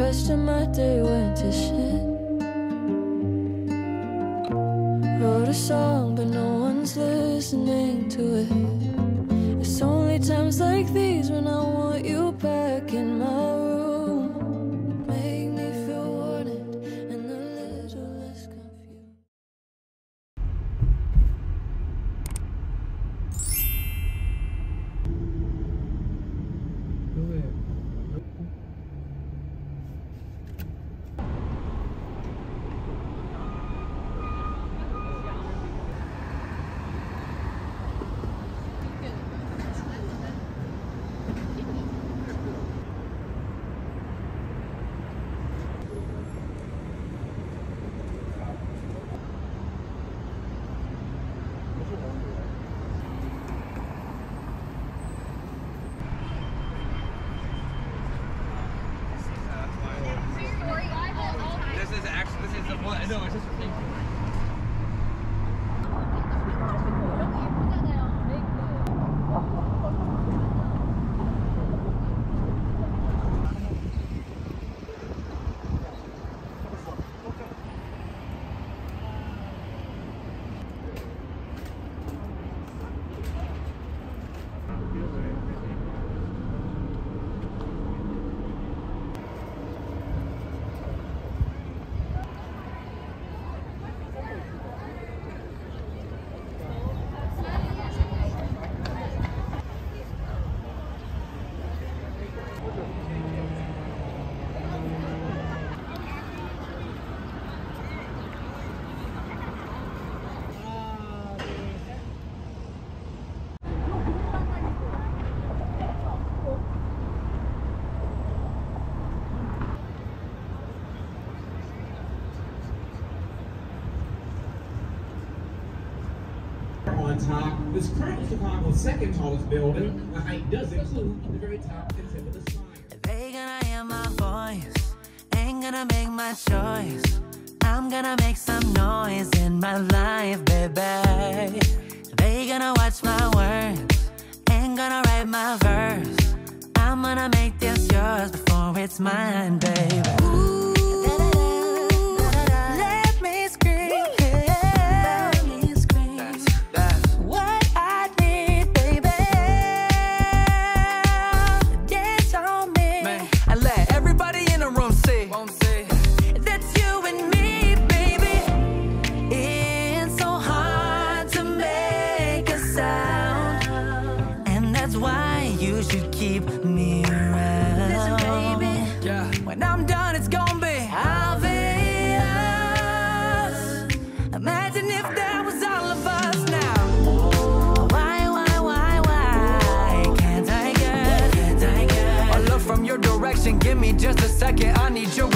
rest of my day went to shit. Wrote a song, but no one's listening to it. It's only times like these when I want you back in my room. on top. This currently Chicago's second tallest building. The height does include the very top and tip of the spire. They gonna hear my voice, ain't gonna make my choice. I'm gonna make some noise in my life, baby. They gonna watch my words, ain't gonna write my verse. I'm gonna make this yours before it's mine, baby. Ooh. just a second, I need your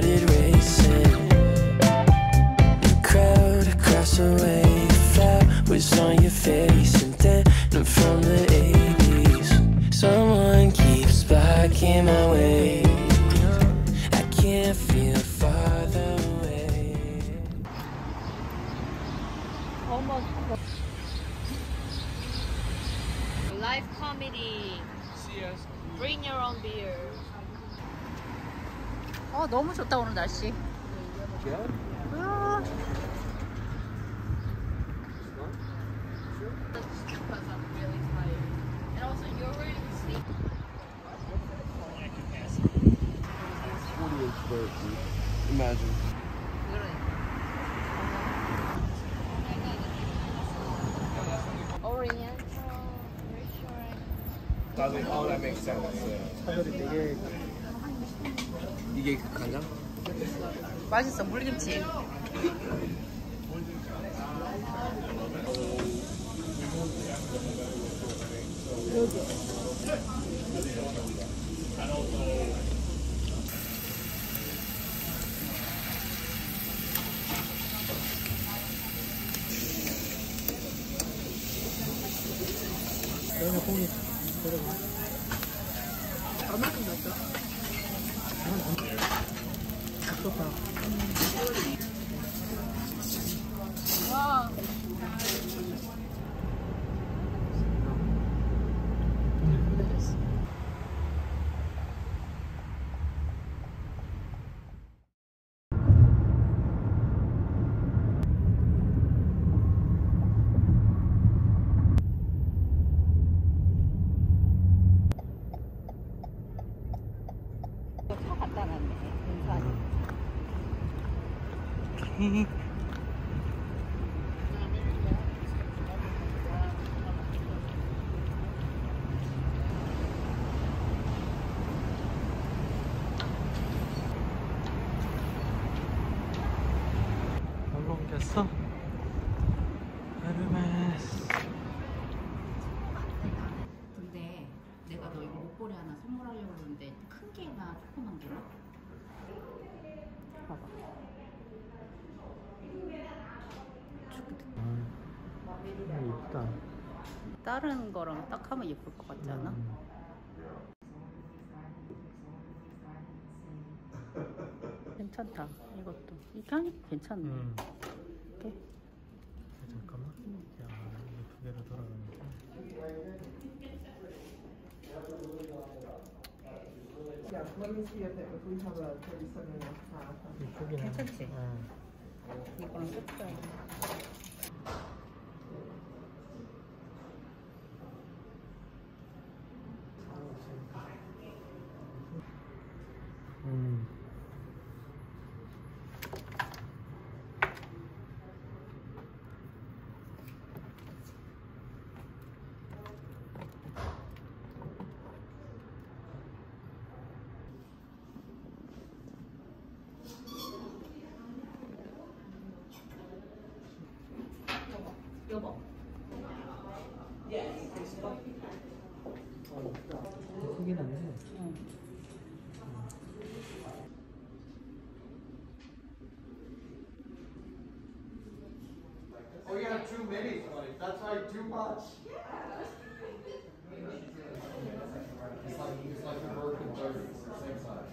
started 너무 좋다 오늘 날씨 아. Imagine. Oriental restaurant. Doesn't all that make sense? 간장? 맛있어 물김치 여기 좋다. 얼로 다른 거랑 딱 하면 예쁠 것 같지 않아? 음. 괜찮다. 이것도. 이렇게 하니까 괜찮네. 음. 이렇게. 잠깐만. 야, 이게 두 개로. 이쁘긴 해. 괜찮지? 응. 이거랑 섞어 too many, like, that's like too much. It's like, it's like a broken thirty, it's the same size.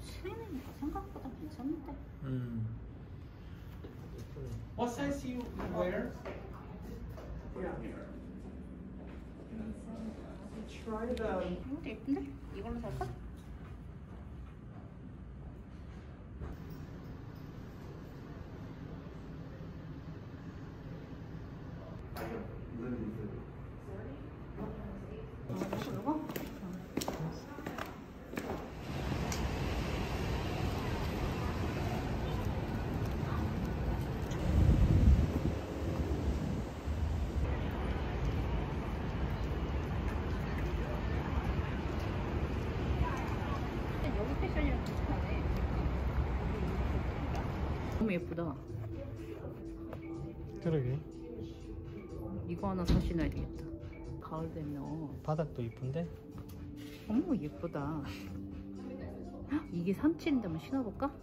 실내니까 생각보다 괜찮은데. 음. What size you wear? Try the, 이것도 예쁜데? 이걸로 살까? 너무 예쁘다. 그러게. 이거 하나 사신어야 되겠다. 가을 되면 바닥도 이쁜데? 어머 예쁘다. 헉, 이게 37인데 신어볼까?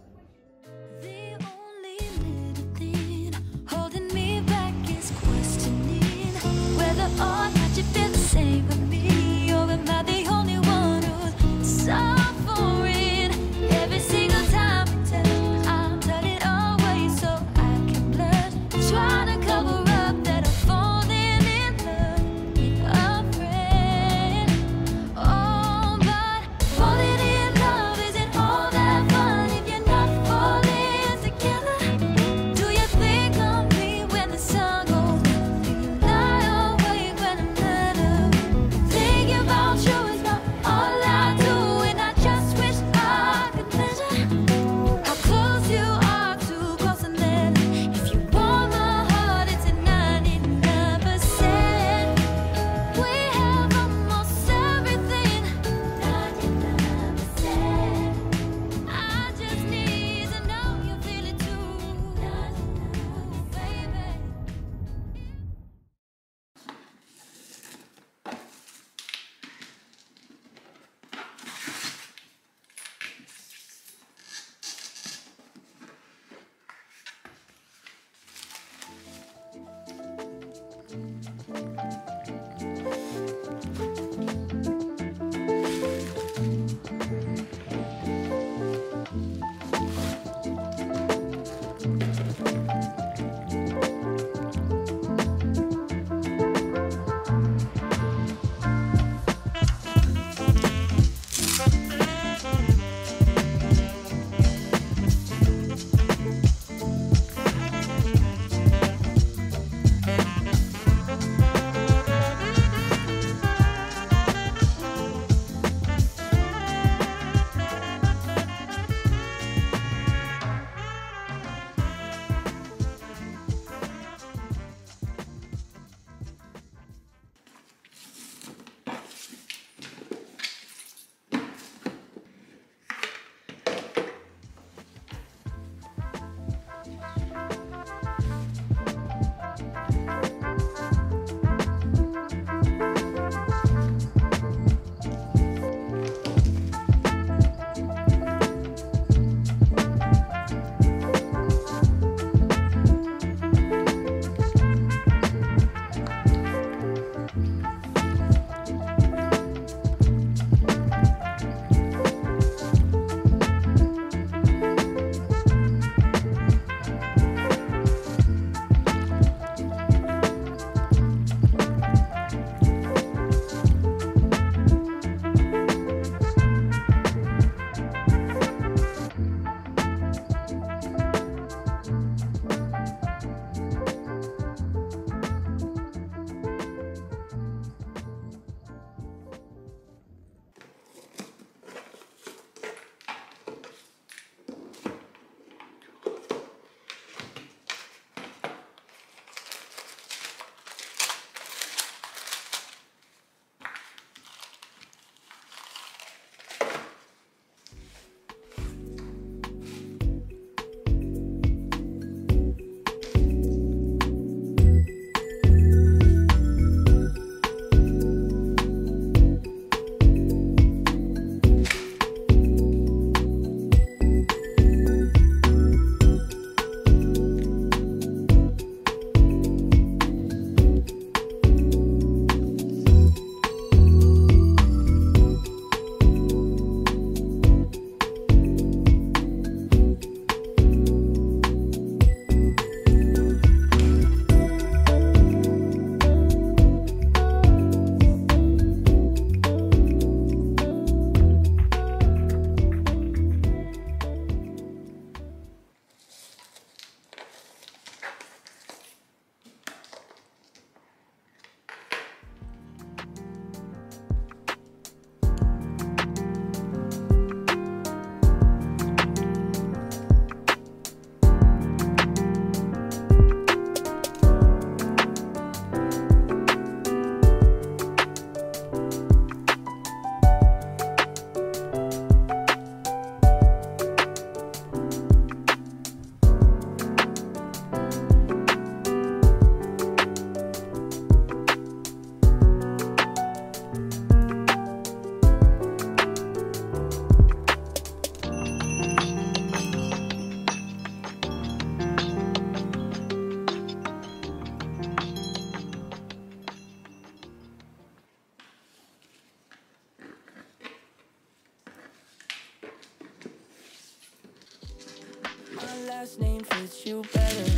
Last name fits you better.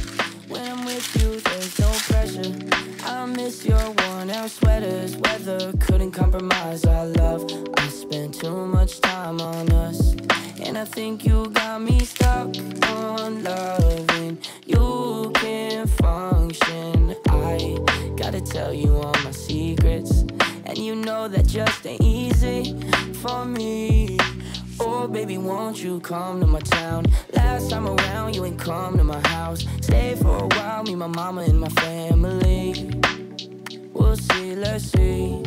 When I'm with you, there's no pressure. I miss your worn out sweaters. Weather couldn't compromise our love. I spent too much time on us. And I think you got me stuck on loving. You can't function. I gotta tell you all my secrets. And you know that just ain't easy for me. Baby, won't you come to my town? Last time around, you ain't come to my house. Stay for a while, me, my mama, and my family. We'll see, let's see.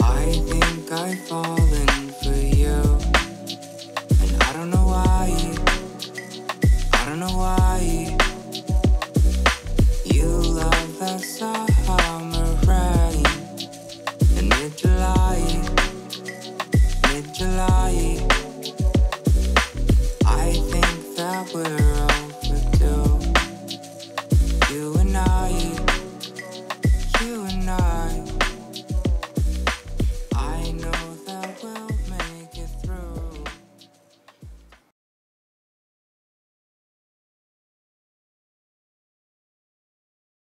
I think I've fallen for you. And I don't know why. I don't know why. You love that summer I think that we're